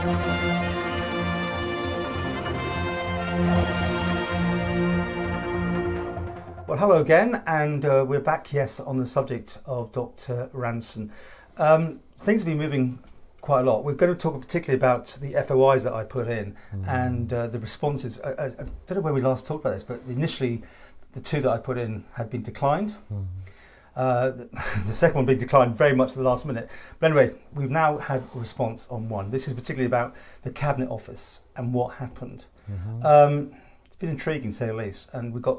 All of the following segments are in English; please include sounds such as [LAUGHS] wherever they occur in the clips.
Well, hello again, and uh, we're back, yes, on the subject of Dr. Ranson. Um, things have been moving quite a lot. We're going to talk particularly about the FOIs that I put in mm. and uh, the responses. I, I, I, don't know where we last talked about this, but initially the two that I put in had been declined. Mm. Uh, [LAUGHS] the, second one being declined very much at the last minute. But anyway, we've now had a response on one. This is particularly about the Cabinet Office and what happened. Mm-hmm. Um, it's been intriguing, to say the least, and we've got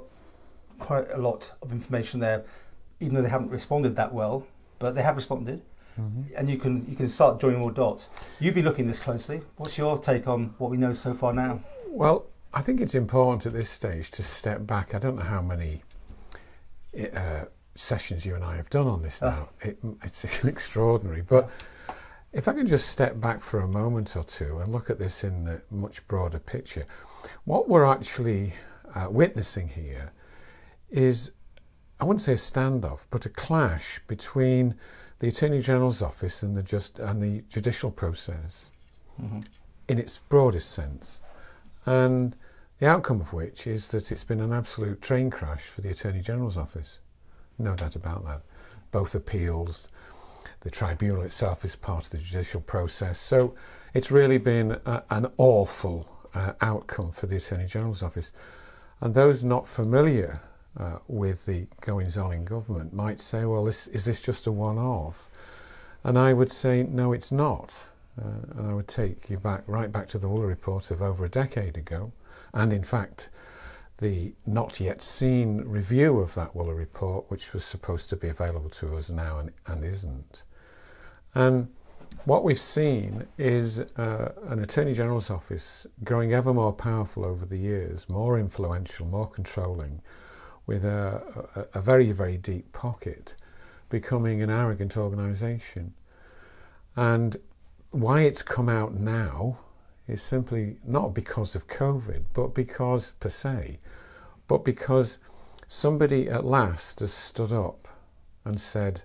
quite a lot of information there, even though they haven't responded that well, but they have responded. Mm-hmm. And you can you can start joining more dots. You've been looking this closely. What's your take on what we know so far now? Well, I think it's important at this stage to step back. I don't know how many uh, sessions you and I have done on this now. Oh. It, [LAUGHS] it's extraordinary, but if I can just step back for a moment or two and look at this in the much broader picture, what we're actually uh, witnessing here is, I wouldn't say a standoff, but a clash between the Attorney General's office and the just and the judicial process, mm-hmm. in its broadest sense, and the outcome of which is that it's been an absolute train crash for the Attorney General's office, no doubt about that. Both appeals, the tribunal itself is part of the judicial process, so it's really been a, an awful uh, outcome for the Attorney General's office. And those not familiar uh, with the goings on in government might say, well, this, is this just a one off? And I would say, no, it's not. Uh, and I would take you back right back to the Wooler report of over a decade ago, and in fact, the not yet seen review of that Wooler report, which was supposed to be available to us now and, and isn't. And what we've seen is uh, an Attorney General's office growing ever more powerful over the years, more influential, more controlling, with a, a, a very, very deep pocket, becoming an arrogant organisation. And why it's come out now is simply not because of COVID, but because per se, but because somebody at last has stood up and said,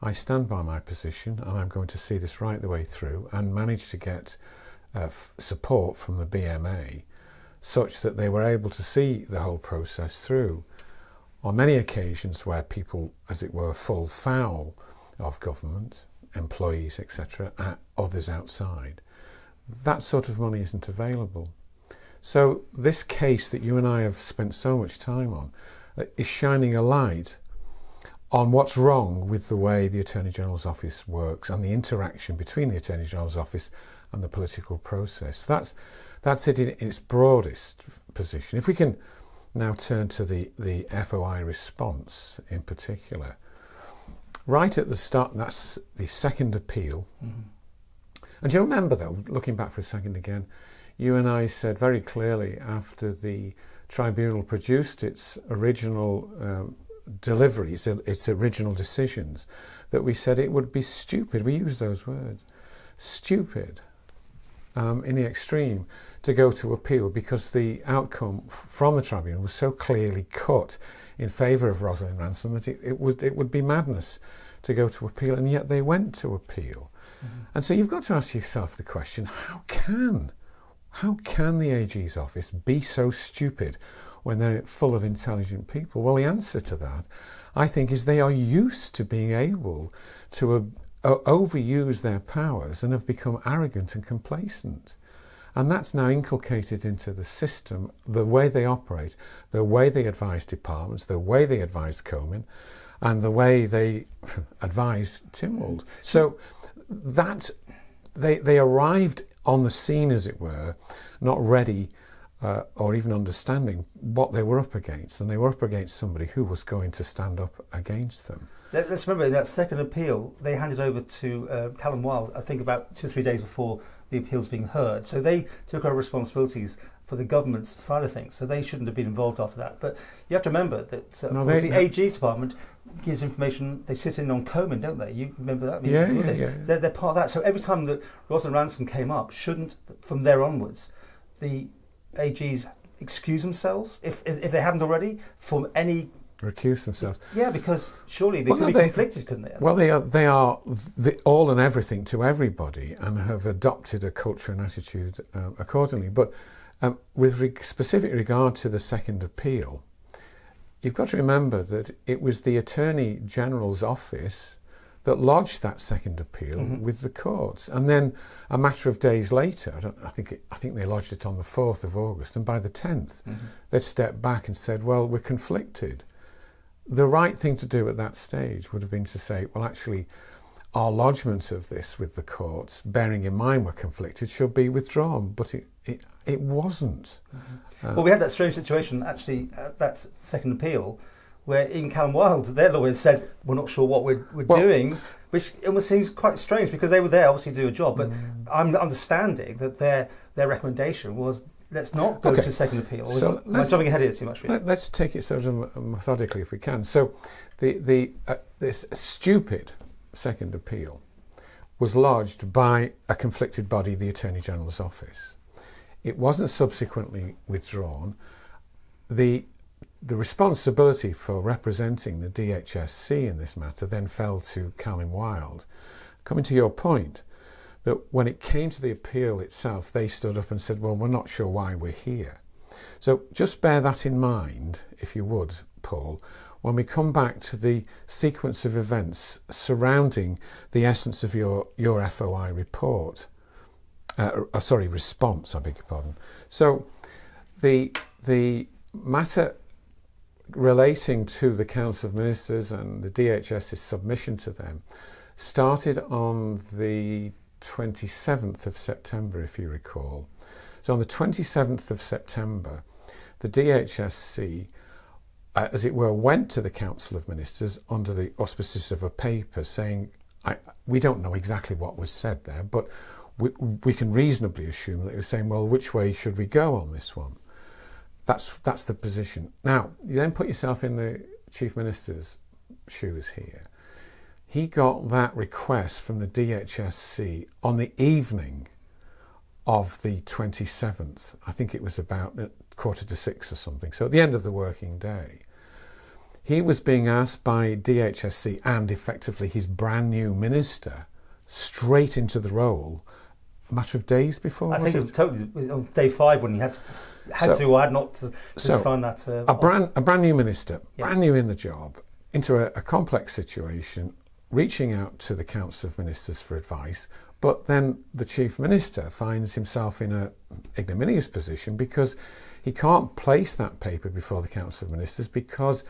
I stand by my position and I'm going to see this right the way through and managed to get uh, support from the BMA such that they were able to see the whole process through on many occasions where people, as it were, fall foul of government, employees, etc., others outside, that sort of money isn't available. So, this case that you and I have spent so much time on uh, is shining a light on what's wrong with the way the Attorney General's office works and the interaction between the Attorney General's office and the political process. That's, that's it in, its broadest position. If we can now turn to the, the FOI response in particular. Right at the start, that's the second appeal. Mm-hmm. And you remember, though, looking back for a second again, you and I said very clearly after the tribunal produced its original um, deliveries, its original decisions, that we said it would be stupid. We used those words stupid um, in the extreme to go to appeal because the outcome from the tribunal was so clearly cut in favour of Rosalind Ranson that it, it, would, it would be madness to go to appeal, and yet they went to appeal. Mm-hmm. And so you've got to ask yourself the question how can, how can the AG's office be so stupid when they're full of intelligent people? Well, the answer to that, I think, is they are used to being able to overuse their powers and have become arrogant and complacent. And that's now inculcated into the system, the way they operate, the way they advise departments, the way they advise CoMin, and the way they [LAUGHS] advise Tynwald. So that they, they arrived on the scene, as it were, not ready uh, or even understanding what they were up against. And they were up against somebody who was going to stand up against them. Let, us remember in that second appeal, they handed over to uh, Callin Wild, I think about two or three days before the appeals being heard. So they took over responsibilities for the government's side of things. So they shouldn't have been involved after that. But you have to remember that uh, no, they, the AG's department gives information. They sit in on CoMin, don't they? You remember that? Yeah, yeah, yeah. They're, they're, part of that. So every time that Rosalind Ranson came up, shouldn't from there onwards the AGs excuse themselves if, if, if they haven't already from any recuse themselves. Yeah, because surely they Well, could be they- conflicted, couldn't they? Well, they are they are the, all and everything to everybody, and have adopted a culture and attitude uh, accordingly. But um, with re- specific regard to the second appeal, you've got to remember that it was the Attorney General's office that lodged that second appeal Mhm. with the courts, and then a matter of days later, I, don't, I think it, I think they lodged it on the fourth of August, and by the tenth, Mhm. they'd stepped back and said, "Well, we're conflicted." The right thing to do at that stage would have been to say, "Well, actually." Our lodgement of this with the courts, bearing in mind we're conflicted, should be withdrawn, but it, it, it wasn't. Uh, Well, we had that strange situation actually at that second appeal, where even Callin Wild, their lawyers said, "We're not sure what we're, we're Well- doing," which almost seems quite strange because they were there obviously to do a job. But Mm. I'm understanding that their their recommendation was let's not go Okay. to second appeal. So Am I let's- jumping ahead here too much for? Let, us take it sort of methodically if we can. So, the the uh, this stupid second appeal was lodged by a conflicted body, the Attorney General's office. It wasn't subsequently withdrawn. The the responsibility for representing the DHSC in this matter then fell to Callin Wild. Coming to your point, that when it came to the appeal itself, they stood up and said, Well, we're not sure why we're here. So just bear that in mind, if you would, Paul, when we come back to the sequence of events surrounding the essence of your, your FOI report. Uh, uh, sorry, response, I beg your pardon. So the, the matter relating to the Council of Ministers and the DHS's submission to them started on the 27th of September, if you recall. So on the 27th of September, the DHSC, uh, as it were, went to the Council of Ministers under the auspices of a paper saying, we don't know exactly what was said there, but we, we can reasonably assume that it was saying, well, which way should we go on this one? That's, that's the position. Now, you then put yourself in the Chief Minister's shoes here. He got that request from the DHSC on the evening of the 27th. I think it was about a quarter to six or something. So at the end of the working day. He was being asked by DHSC and effectively his brand new minister straight into the role a matter of days before. I think it? it was totally on day five when he had to, had So- to or had not to, to so, sign that. Uh, a brand a brand new minister, Yeah. brand new in the job, into a, a complex situation, reaching out to the Council of Ministers for advice, but then the chief minister finds himself in a ignominious position because he can't place that paper before the Council of Ministers because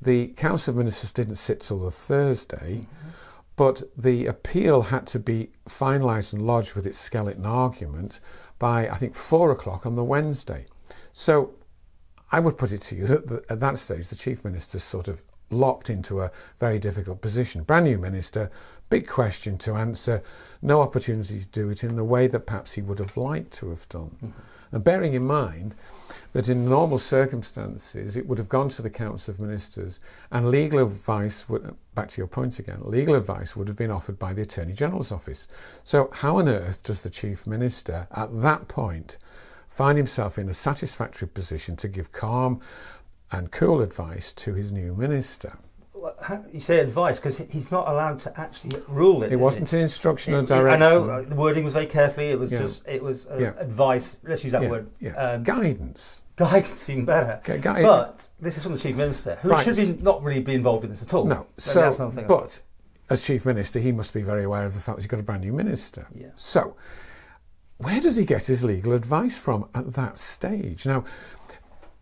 the Council of Ministers didn't sit till the Thursday. Mm-hmm. But the appeal had to be finalised and lodged with its skeleton argument by, I think, four o'clock on the Wednesday. So I would put it to you that the, at that stage, the Chief Minister's sort of locked into a very difficult position. Brand new Minister, big question to answer, no opportunity to do it in the way that perhaps he would have liked to have done. Mm-hmm. And bearing in mind that in normal circumstances it would have gone to the Council of Ministers and legal advice would, back to your point again, legal advice would have been offered by the Attorney General's office. So how on earth does the Chief Minister at that point find himself in a satisfactory position to give calm and cool advice to his new minister? You say advice because he's not allowed to actually rule it. It wasn't an instruction or It- it- direction. I know uh, the wording was very carefully. It was Yeah. just it was uh, Yeah. advice. Let's use that yeah, word. Um, guidance. guidance seemed better. Gu- But this is from the chief minister, who Right. should be not really be involved in this at all. no, so that's another thing. But as chief minister, he must be very aware of the fact that he's got a brand new minister. So, where does he get his legal advice from at that stage? Now,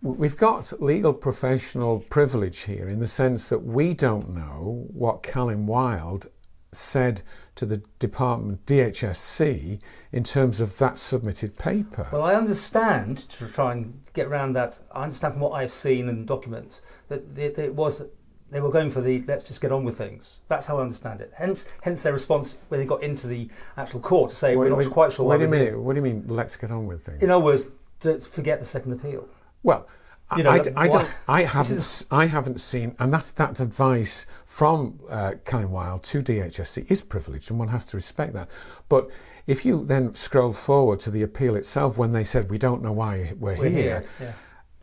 we've got legal professional privilege here in the sense that we don't know what Callin Wild said to the department DHSC in terms of that submitted paper. Well, I understand to try and get around that. I understand from what I've seen in documents that it, was they were going for the let's just get on with things. That's how I understand it. Hence, hence their response when they got into the actual court to say Wait- we're not wait- quite sure. Wait a minute. What do you mean? Let's get on with things. In other words, to forget the second appeal. Well, I, You know, I, that- I don't. I haven't. I haven't seen, and that's that advice from uh, Callin Wild to DHSC is privileged, and one has to respect that. But if you then scroll forward to the appeal itself, when they said we don't know why we're, We're here, here. Yeah.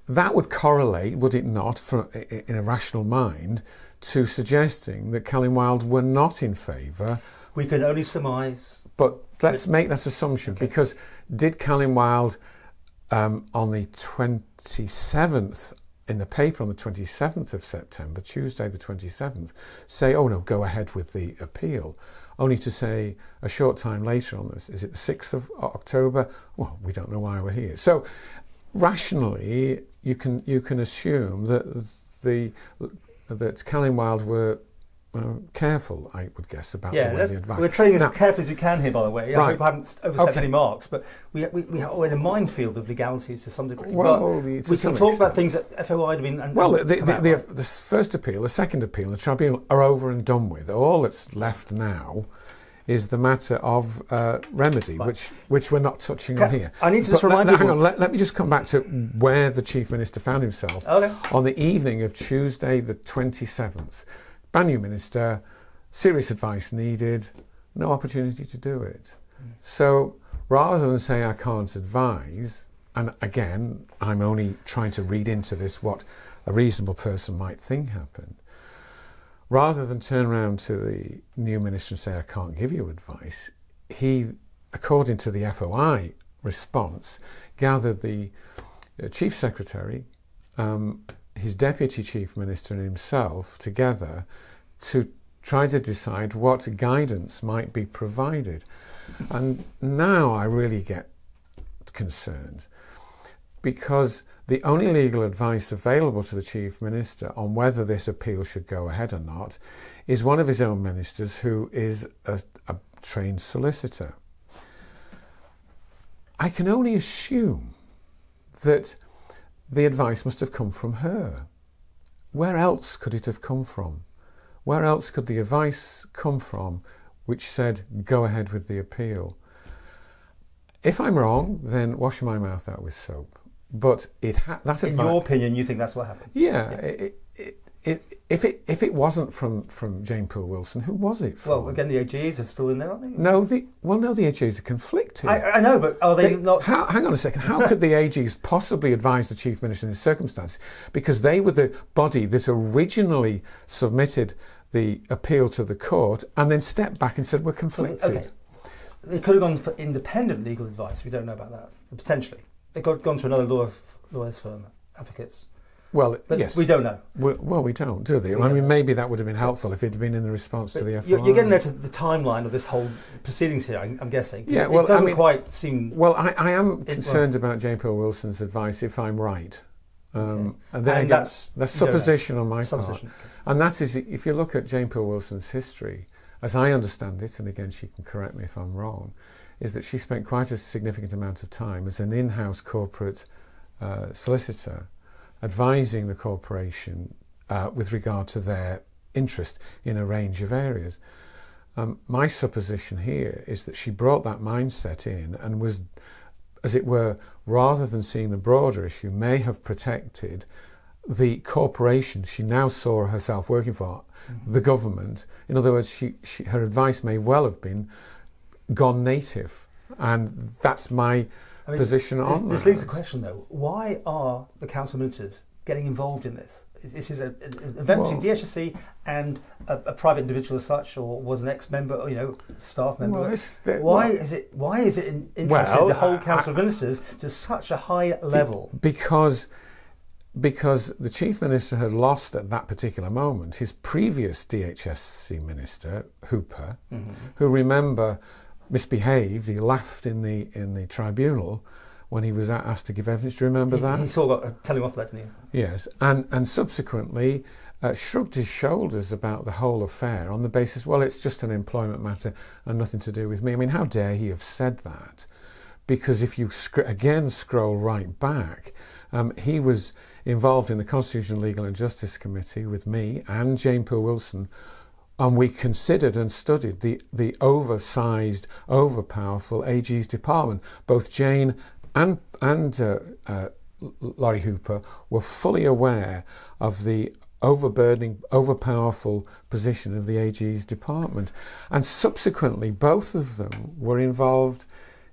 that would correlate, would it not, for, in a rational mind, to suggesting that Callin Wild were not in favour. We can only surmise. But let's make that assumption okay. because did Callin Wild um, on the 27th in the paper on the 27th of September, Tuesday the 27th, say, oh no, go ahead with the appeal, only to say a short time later on this, is it the 6th of October? Well, we don't know why we're here. So rationally, you can, you can assume that the that Callin Wild were uh, careful, I would guess, about yeah, the, the advice. We're trading as carefully as we can here, by the way. Right. I hope I haven't overstepped okay. any marks, but we, we, we are in a minefield of legalities to some degree. Well, we can talk extent. about things that FOI have been. And, well, the, the, the, the, first appeal, the second appeal, the tribunal are over and done with. All that's left now is the matter of uh, remedy, right. which which we're not touching can, on here. I need to just remind let, Hang on, let, let, me just come back to where the Chief Minister found himself okay. on the evening of Tuesday, the 27th. Brand new Minister, serious advice needed, no opportunity to do it. Mm. So rather than say I can't advise, and again, I'm only trying to read into this what a reasonable person might think happened rather than turn around to the new minister and say, I can't give you advice, he, according to the FOI response, gathered the uh, chief secretary, um, his deputy chief minister, and himself together to try to decide what guidance might be provided. And now I really get concerned because the only legal advice available to the Chief Minister on whether this appeal should go ahead or not is one of his own ministers who is a, a trained solicitor. I can only assume that the advice must have come from her. Where else could it have come from? Where else could the advice come from which said, go ahead with the appeal? If I'm wrong, then wash my mouth out with soap. But it ha- that in your opinion, you think that's what happened? Yeah. yeah. It, it, it, if it if it wasn't from from Jane Poole Wilson, who was it from? Well, again, the AGs are still in there, aren't they? No, the well, no, the AGs are conflicted. I, I know, but are they, they not? How, hang on a second. How could the [LAUGHS] AGs possibly advise the chief minister in this circumstance? Because they were the body that originally submitted the appeal to the court and then stepped back and said we're conflicted. Okay. They could have gone for independent legal advice. We don't know about that potentially they could have gone to another law lawyers firm, advocates. Well, but yes. We don't know. Well, well we don't, do they? We I mean, maybe that would have been helpful if it had been in the response but to the FOI. You're, getting there to the timeline of this whole proceedings here, I'm, guessing. Yeah, well, it doesn't I mean, quite seem. Well, I, I am concerned well, about Jane Poole Wilson's advice, if I'm right. Um, okay. And then and again, that's, that's supposition on my supposition. part. And that is, if you look at Jane Poole Wilson's history, as I understand it, and again, she can correct me if I'm wrong, is that she spent quite a significant amount of time as an in house corporate uh, solicitor advising the corporation uh, with regard to their interest in a range of areas. Um, my supposition here is that she brought that mindset in and was, as it were, rather than seeing the broader issue, may have protected the corporation she now saw herself working for, mm-hmm. the government. In other words, she, she, her advice may well have been gone native. And that's my I mean, position this, on this. leaves the question, though: Why are the council ministers getting involved in this? This is an event well, between DHSC and a, a, private individual as such, or was an ex-member, you know, staff member. Well, the, why well, is it? Why is it in, interested well, the whole council I, of ministers to such a high level? Because because the chief minister had lost at that particular moment his previous DHSC minister Hooper, mm-hmm. who remember misbehaved. He laughed in the in the tribunal when he was asked to give evidence. Do you remember he, that? He saw got uh, telling off that, didn't he? Yes, and and subsequently. Uh, shrugged his shoulders about the whole affair on the basis, well, it's just an employment matter and nothing to do with me. I mean, how dare he have said that? Because if you sc- again scroll right back, um, he was involved in the Constitution, Legal and Justice Committee with me and Jane Poole Wilson and we considered and studied the, the oversized, overpowerful AG's department. Both Jane and, and uh, uh, Laurie Hooper were fully aware of the overburdening, overpowerful position of the AG's department. And subsequently, both of them were involved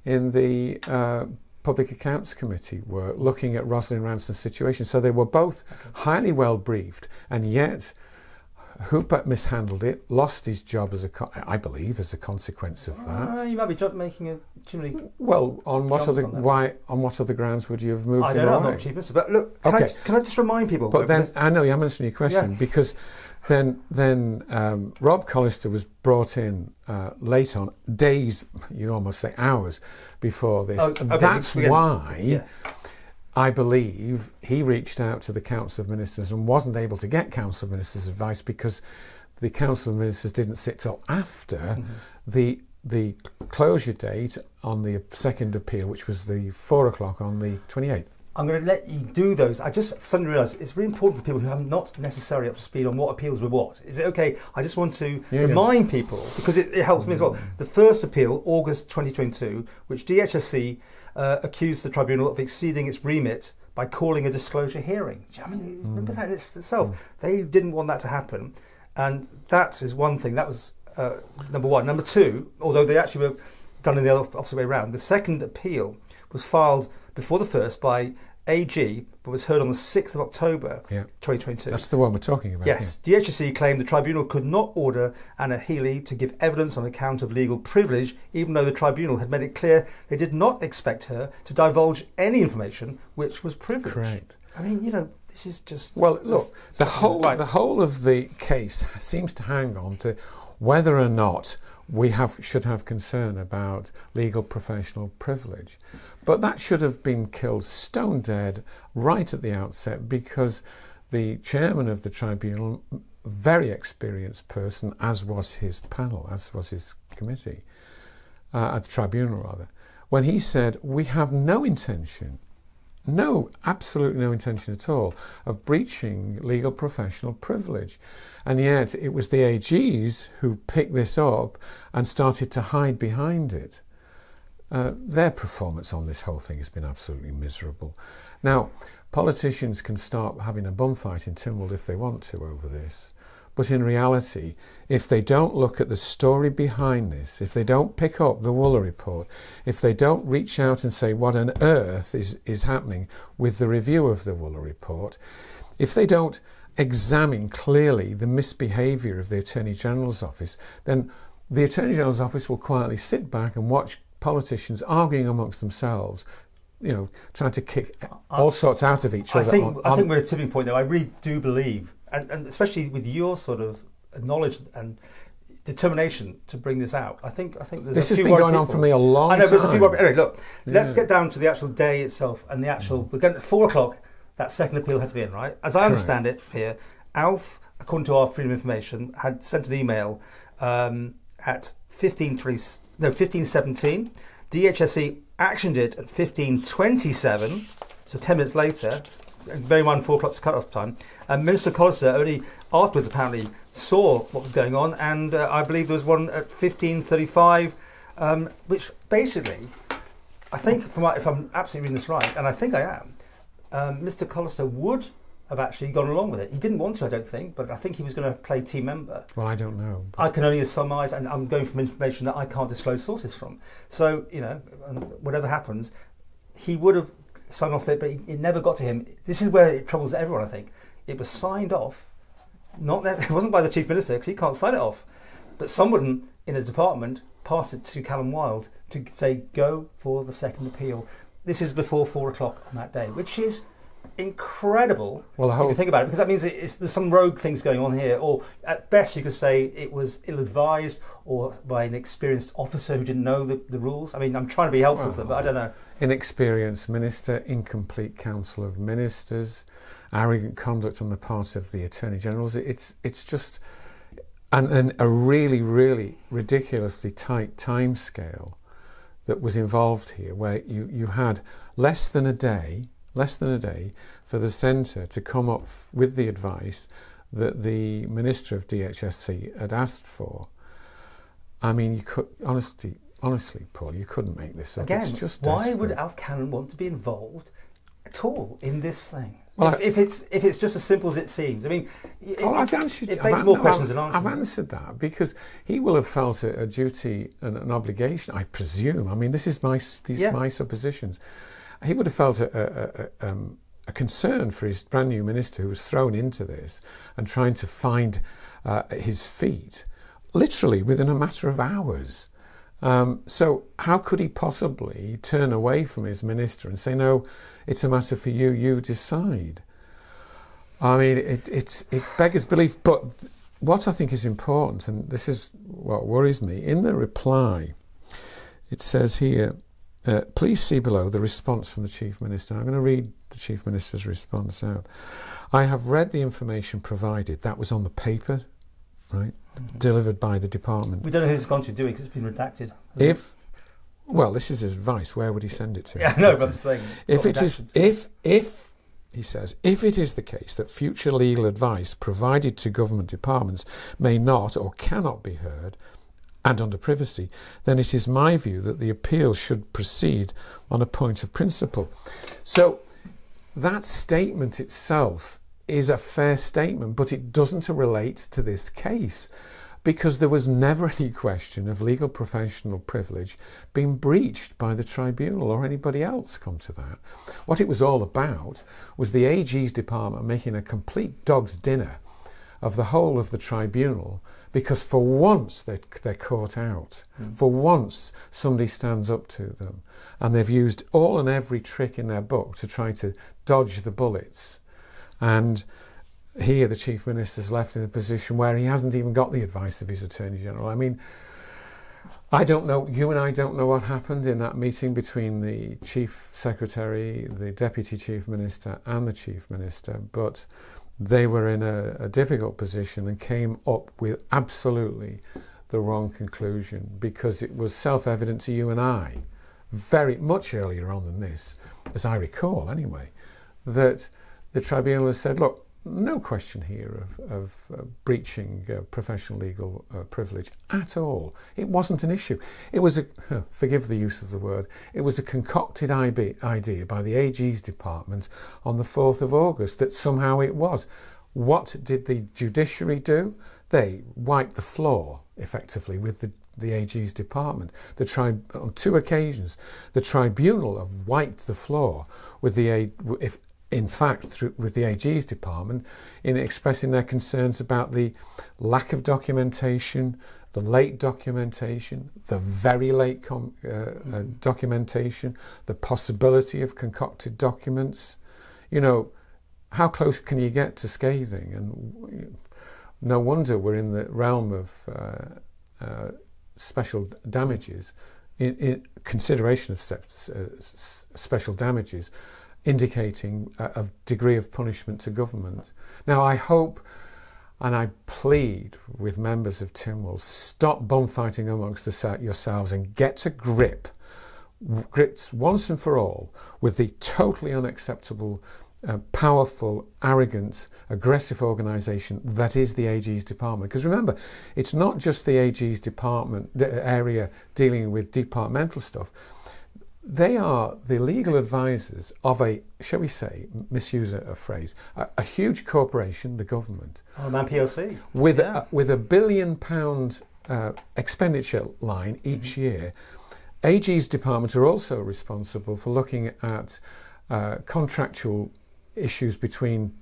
in the uh, Public Accounts Committee were looking at Rosalind Ranson's situation. So they were both highly well briefed, and yet Hooper mishandled it, lost his job as a, I believe, as a consequence of that. Uh, you might be ju- making a too many. Well, on what other on why on what other grounds would you have moved I don't know. Not minister, but look, can, I, can I just remind people? But then I know I'm answering your question Yeah. because then then um, Rob Collister was brought in uh, late on days, you almost say hours before this. Oh, okay, That's why yeah. I believe he reached out to the Council of Ministers and wasn't able to get Council of Ministers advice because the Council of Ministers didn't sit till after Mm-hmm. the the closure date on the second appeal, which was the four o'clock on the twenty eighth. I'm going to let you do those. I just suddenly realised it's really important for people who are not necessarily up to speed on what appeals were what. Is it okay? I just want to Yeah, yeah. remind people because it, it helps me as well. The first appeal, August 2022, which DHSC uh, accused the tribunal of exceeding its remit by calling a disclosure hearing. I mean, remember that itself. They didn't want that to happen, and that is one thing. That was uh, number one. Number two, although they actually were done in the other opposite way around, the second appeal was filed before the first by AG, but was heard on the 6th of October Yeah, 2022. that's the one we're talking about. Yes, DHSC claimed the tribunal could not order Anna Healy to give evidence on account of legal privilege, even though the tribunal had made it clear they did not expect her to divulge any information which was privileged. correct. I mean, you know, this is just. Well, look, the whole the whole of the case seems to hang on to whether or not we have should have concern about legal professional privilege, but that should have been killed stone dead right at the outset because the chairman of the tribunal, very experienced person, as was his panel, as was his committee uh, at the tribunal rather, when he said we have no intention no, absolutely no intention at all of breaching legal professional privilege. And yet it was the AGs who picked this up and started to hide behind it. Uh, their performance on this whole thing has been absolutely miserable. Now, politicians can start having a bum fight in Tynwald if they want to over this. But in reality, if they don't look at the story behind this, if they don't pick up the Wooler report, if they don't reach out and say what on earth is, is happening with the review of the Wooler report, if they don't examine clearly the misbehaviour of the Attorney General's office, then the Attorney General's office will quietly sit back and watch politicians arguing amongst themselves, you know, trying to kick all sorts out of each other. I think, on- I think we're at a tipping point, though. I really do believe, and, and especially with your sort of knowledge and determination to bring this out, I think I think there's this a has few been worried going on for me a long I know, time. there's a few. Anyway, look, let's get down to the actual day itself and the actual. We're going at four o'clock. That second appeal had to be in, right? As I understand it here, Alf, according to our freedom of information, had sent an email um, at fifteen twenty no fifteen seventeen. DHSC actioned it at fifteen twenty seven. So ten minutes later. Bear in mind, four o'clock's cut-off time. And Minister Collister only afterwards apparently saw what was going on, and uh, I believe there was one at fifteen thirty-five, um, which basically I think, from my, if I'm absolutely reading this right, and I think I am, um, Mr. Collister would have actually gone along with it. He didn't want to, I don't think, but I think he was going to play team member. Well, I don't know. I can only surmise, and I'm going from information that I can't disclose sources from. So, you know, whatever happens, he would have signed off it, but it never got to him. This is where it troubles everyone, I think. It was signed off, not that [LAUGHS] it wasn't by the chief minister because he can't sign it off, but someone in a department passed it to Callin Wild to say go for the second appeal. This is before four o'clock on that day, which is incredible Well, the if you think about it, because that means there's some rogue things going on here, or at best you could say it was ill-advised or by an experienced officer who didn't know the, the rules. I mean, I'm trying to be helpful to them, but I don't know. inexperienced minister, incomplete council of ministers, arrogant conduct on the part of the attorney generals. It's it's just and, and a really really ridiculously tight time scale that was involved here, where you you had less than a day, less than a day for the centre to come up with the advice that the minister of DHSC had asked for. I mean, you could honestly, honestly, Paul, you couldn't make this up. Again, it's just why would. Alf Cannon want to be involved at all in this thing? Well, if, I- if it's if it's just as simple as it seems, I mean, it, it- I've answered. it I've begs more no, questions I've, than answers. I've answered that because he will have felt a, a duty and an obligation. I presume. I mean, this is my these Yeah. my suppositions. He would have felt a, a, a, um, a concern for his brand new minister who was thrown into this and trying to find uh, his feet, literally within a matter of hours. Um, so how could he possibly turn away from his minister and say, "No, it's a matter for you. You decide." I mean, it, it's, it beggars belief. But what I think is important, and this is what worries me, in the reply, it says here, uh, please see below the response from the Chief Minister. I'm going to read the Chief Minister's response out. I have read the information provided. That was on the paper, right? Delivered by the department. we don't know who it's gone to do it because it's been redacted. If, well, this is his advice. Where would he send it to? yeah, know, but I'm saying if it is redacted. if if he says if it is the case that future legal advice provided to government departments may not or cannot be heard and under privacy then it is my view that the appeal should proceed on a point of principle so that statement itself is a fair statement but it doesn't relate to this case because there was never [LAUGHS] any question of legal professional privilege being breached by the tribunal or anybody else, come to that. What it was all about was the AG's department making a complete dog's dinner of the whole of the tribunal because for once they, they're caught out. Hmm. For once somebody stands up to them and they've used all and every trick in their book to try to dodge the bullets. And here the chief minister's left in a position where he hasn't even got the advice of his attorney general. I mean, I don't know. You and I don't know what happened in that meeting between the chief secretary, the deputy chief minister, and the chief minister, but they were in a, a difficult position and came up with absolutely the wrong conclusion because it was self-evident to you and I, very much earlier on than this, as I recall anyway, that the tribunal has said, look, no question here of, of uh, breaching uh, professional legal uh, privilege at all. It wasn't an issue. It was a, forgive the use of the word, it was a concocted IB, idea by the AG's department on the 4th of August that somehow it was. What did the judiciary do? They wiped the floor effectively with the the AG's department. The tri- on two occasions, the tribunal have wiped the floor with the A- if in fact through, with the AG's department in expressing their concerns about the lack of documentation, the late documentation, the very late com- uh, uh, documentation, the possibility of concocted documents. You know, how close can you get to scathing? And no wonder we're in the realm of uh, uh, special damages, in, in consideration of uh, special damages, indicating a, a degree of punishment to government. Now, I hope and I plead with members of Tynwald, stop bum fighting amongst the, yourselves and get to grip, grips once and for all with the totally unacceptable uh, powerful, arrogant, aggressive organisation that is the AG's department. Because remember, it's not just the AG's department the area dealing with departmental stuff. They are the legal advisors of a, shall we say, misuse a, phrase, a, a, huge corporation, the government, oh man, PLC, with yeah. a, with a billion pound uh, expenditure line each mm-hmm. year. AG's department are also responsible for looking at uh, contractual issues between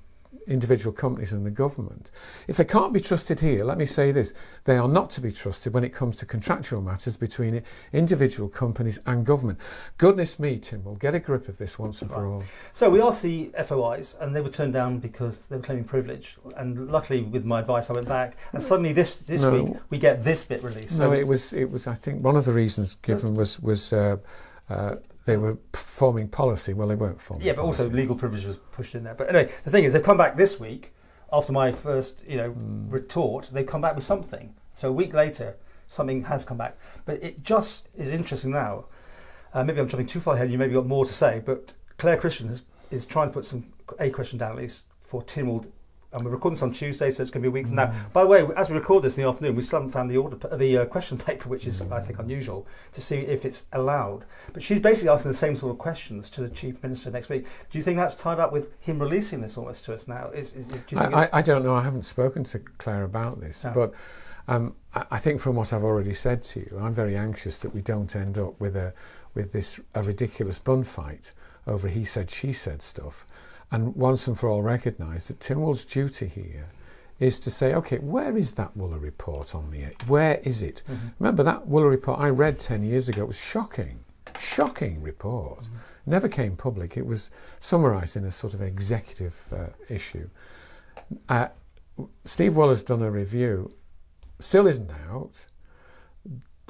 individual companies and the government. If they can't be trusted here, let me say this, they are not to be trusted when it comes to contractual matters between individual companies and government. Goodness me, Tim, we'll get a grip of this once and right. for all. So we all see FOIs and they were turned down because they were claiming privilege. And luckily with my advice I went back and suddenly this, this no. week we get this bit released. No, it was it was I think one of the reasons given was was uh, uh, they were forming policy. Well, they weren't forming. Yeah, but policy. also legal privilege was pushed in there. But anyway, the thing is, they've come back this week after my first, you know, mm. retort. They've come back with something. So a week later, something has come back. But it just is interesting now. Uh, maybe I'm jumping too far ahead. You maybe got more to say, but Claire Christian is, is trying to put some a question down at least for Tynwald and we're recording this on Tuesday, so it's going to be a week from now. By the way, as we record this in the afternoon, we still haven't found the order, the uh, question [LAUGHS] paper, which is I think unusual to see if it's allowed. But she's basically asking the same sort of questions to the chief minister next week. Do you think that's tied up with him releasing this almost to us now? Is, is, do you think I, I, I don't know. I haven't spoken to Claire about this, No. but um, I, I think from what I've already said to you, I'm very anxious that we don't end up with a with this a ridiculous bun fight over he said she said stuff, and once and for all recognise that Tynwald's duty here is to say, okay, where is that Wooler report on the where is it? Mhm. Remember that Wooler report I read ten years ago it was shocking, shocking report. Never came public. It was summarised in a sort of executive uh, issue. Uh, Steve Waller's done a review, still isn't out.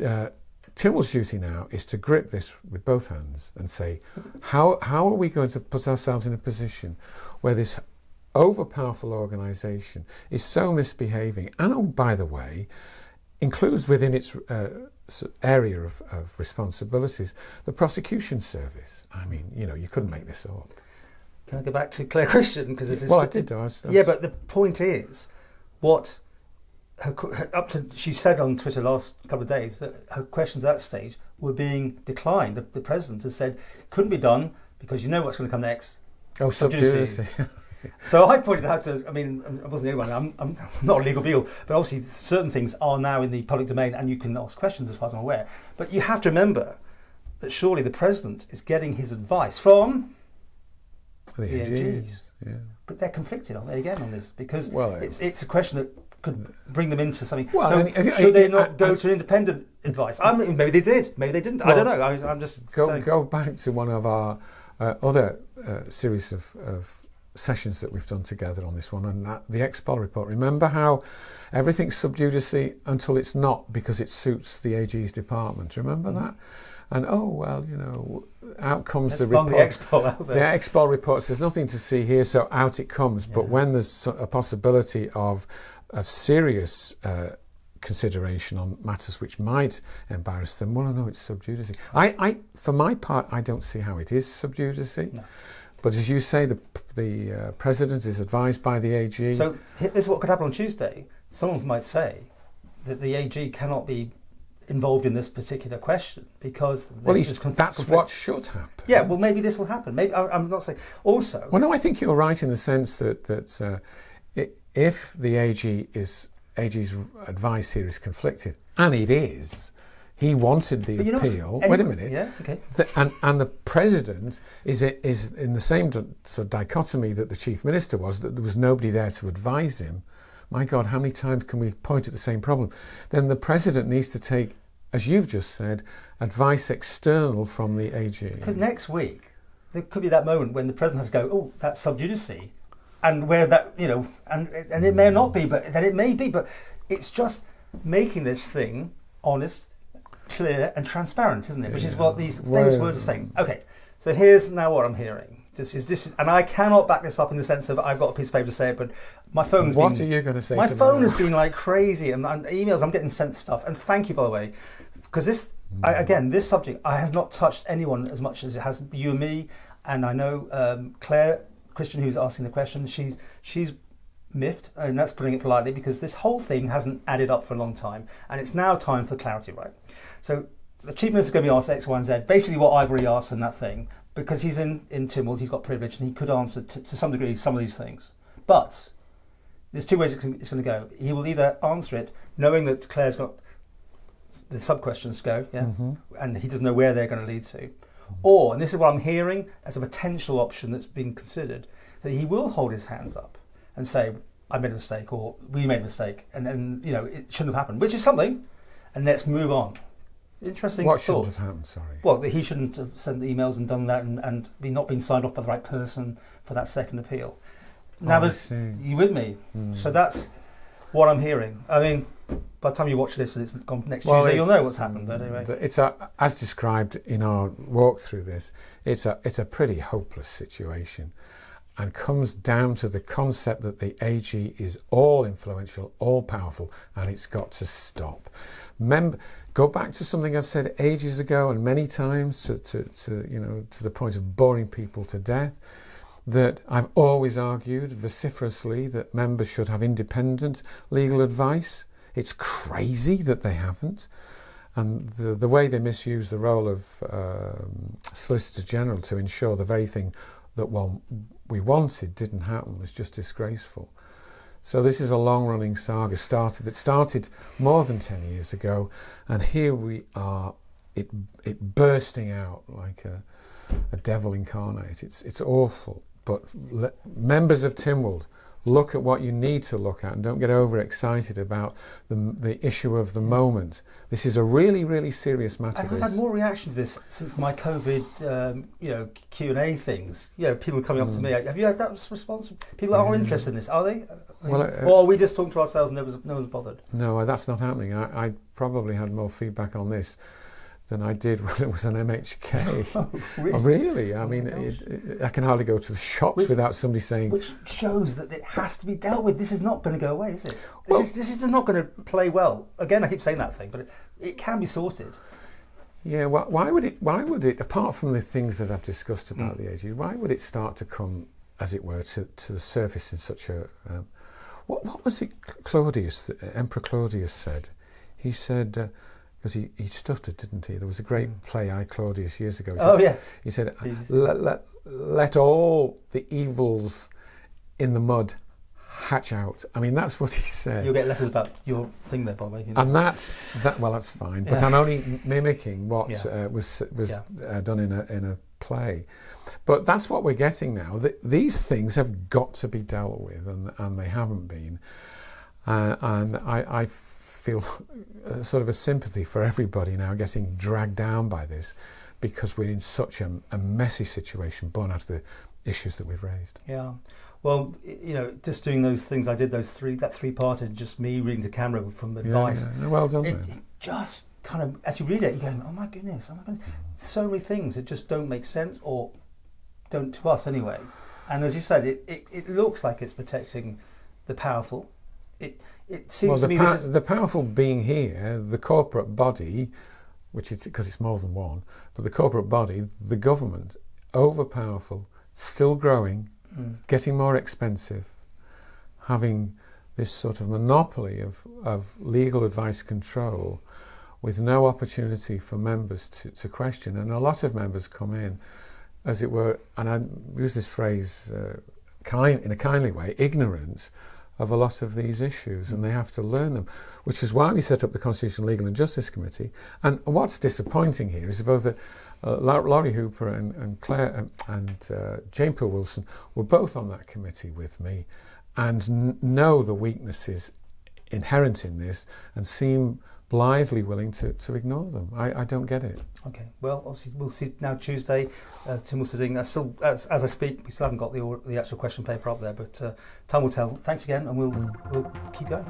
Uh, Tynwald's duty now is to grip this with both hands and say, how, how are we going to put ourselves in a position where this overpowerful organisation is so misbehaving, and oh, by the way, includes within its uh, area of, of responsibilities the prosecution service. I mean, you know, you couldn't make this up. can I go back to Claire Christian because this is Well, I did. I was, I Yeah, but the point is, what her, her- up to she said on Twitter last couple of days that her questions at that stage were being declined. The, the president has said couldn't be done because you know what's going to come next. oh, sub sub judice. judice. So I pointed out to, I mean, I wasn't anyone. I'm, I'm [LAUGHS] not a legal beal, but obviously certain things are now in the public domain, and you can ask questions as far as I'm aware. But you have to remember that surely the president is getting his advice from, the AGs. Yeah. but they're conflicted, aren't they? Again on this because Well, it's it's a question that could bring them into something. Well, so I mean, you- should they not I- go I- to an independent advice? I mean, maybe they did, maybe they didn't. I don't know. I, I'm just go saying. go back to one of our uh, other uh, series of, of sessions that we've done together on this one, and that, the Expol report. Remember how everything's sub judice until it's not because it suits the AG's department. Remember Mhm. that? And oh well, you know, out comes Let's the report. the expo out The. Expol report says nothing to see here, so out it comes. But when there's a possibility of of serious uh, consideration on matters which might embarrass them, well, no, it's sub judice. I, I, for my part, I don't see how it is sub judice. No. But as you say, the the uh, president is advised by the AG. So this is what could happen on Tuesday. Someone might say that the AG cannot be involved in this particular question because well, that's conflict. what should happen. Yeah, well, maybe this will happen. Maybe I, I'm not saying. Also, Well, no, I think you're right in the sense that that uh, if the AG is AG's advice here is conflicted, and it is, he wanted the but you know, appeal. Wait a minute. Yeah. Okay. The, and, and the president is is in the same sort of dichotomy that the chief minister was that there was nobody there to advise him. My God, how many times can we point at the same problem? Then the president needs to take, as you've just said, advice external from the AG. Because next week there could be that moment when the president has to go, oh, that's sub judice, and where that you know, and and it may not be, but then it may be, but it's just making this thing honest, clear, and transparent, isn't it? Which is what these famous Well- words are saying. Okay, so here's now what I'm hearing. This is this, is, and I cannot back this up in the sense of I've got a piece of paper to say it, but my phone's what been are you going to say? my phone has been like crazy, and, and emails. I'm getting sent stuff, and thank you by the way, because this I, Mm. again this subject I, has not touched anyone as much as it has you and me, and I know um, Claire Christian who's asking the question. She's she's miffed, and that's putting it politely, because this whole thing hasn't added up for a long time, and it's now time for clarity, right? So the chief minister's going to be asked X, Y, and Z. Basically, what I've already asked in that thing, because he's in in Tynwald, he's got privilege, and he could answer to, to some degree some of these things, but there's two ways it's going to go. He will either answer it knowing that Claire's got the sub questions to go, yeah, Mhm. and he doesn't know where they're going to lead to, or and this is what I'm hearing as a potential option that's been considered that he will hold his hands up and say, "I made a mistake," or "We made a mistake," and then you know it shouldn't have happened, which is something, and let's move on. Interesting What thought. shouldn't have happened? Sorry. Well, that he shouldn't have sent the emails and done that, and, and be not been signed off by the right person for that second appeal. Now, Oh, you with me? Mm. So that's what I'm hearing. I mean, by the time you watch this and it's gone next Well, Tuesday, you'll know what's happened. But anyway, mm, It's a, as described in our walk through this. It's a it's a pretty hopeless situation, and comes down to the concept that the AG is all influential, all powerful, and it's got to stop. Remember, go back to something I've said ages ago and many times to, to, to you know to the point of boring people to death. that I've always argued vociferously that members should have independent legal advice. It's crazy that they haven't. And the, the way they misuse the role of um, Solicitor General to ensure the very thing that one, we wanted didn't happen was just disgraceful. So this is a long-running saga started that started more than 10 years ago and here we are it it bursting out like a, a devil incarnate it's it's awful but members of Tynwald look at what you need to look at and don't get overexcited about the, the issue of the moment. This is a really, really serious matter. I've had more reaction to this since my COVID, um, you know, Q and A things. You know, people coming up mm. to me. Have you had that response? People are interested in this, are they? Well, uh, or are we just talking to ourselves and no one's, no one's bothered? No, that's not happening. I, I probably had more feedback on this than I did [LAUGHS] when it was an MHK. [LAUGHS] oh, really? Oh, really? I oh mean, it, it, I can hardly go to the shops which, without somebody saying. Which shows that it has to be dealt with. This is not going to go away, is it? This, well, is, this is not going to play well. Again, I keep saying that thing, but it, it can be sorted. Yeah, why, why, would it? Why would it? Apart from the things that I've discussed about mm. the ages, why would it start to come, as it were, to, to the surface in such a? Um, what, what was it? Claudius, Emperor Claudius said. He said. Uh, because he, he stuttered, didn't he? There was a great mm. play, I Claudius, years ago. Oh, yes. He said, let, let, let all the evils in the mud hatch out. I mean, that's what he said. You'll get letters about your thing there, by the way. You know. And that's, that, well, that's fine. But yeah. I'm only mimicking what yeah. uh, was, was yeah. uh, done in a, in a play. But that's what we're getting now. That these things have got to be dealt with, and, and they haven't been. Uh, and I, I feel uh, sort of a sympathy for everybody now getting dragged down by this because we're in such a, a messy situation born out of the issues that we've raised. Yeah. Well, you know, just doing those things, I did those three, that three parted, just me reading to camera from advice. Yeah, yeah. Well done. It, it, just kind of, as you read it, you're going, oh my goodness, oh my goodness. So many things that just don't make sense or don't to us anyway. And as you said, it, it, it looks like it's protecting the powerful. It, it seems well, to me pa- the powerful being here, the corporate body, which is because it's more than one, but the corporate body, the government, over powerful, still growing, mm. getting more expensive, having this sort of monopoly of, of legal advice control with no opportunity for members to, to question. And a lot of members come in, as it were, and I use this phrase uh, kind, in a kindly way, ignorant of a lot of these issues and they have to learn them, which is why we set up the Constitutional Legal and Justice Committee. And what's disappointing here is both that uh, Lawrie Hooper and, and Claire um, and uh, Jane Poole Wilson were both on that committee with me and know the weaknesses inherent in this and seem blithely willing to, to ignore them. I, I don't get it. Okay, well, obviously, we'll see now Tuesday. Uh, Tynwald sitting. As, as I speak, we still haven't got the, the actual question paper up there, but uh, time will tell. Thanks again, and we'll, mm. we'll keep going.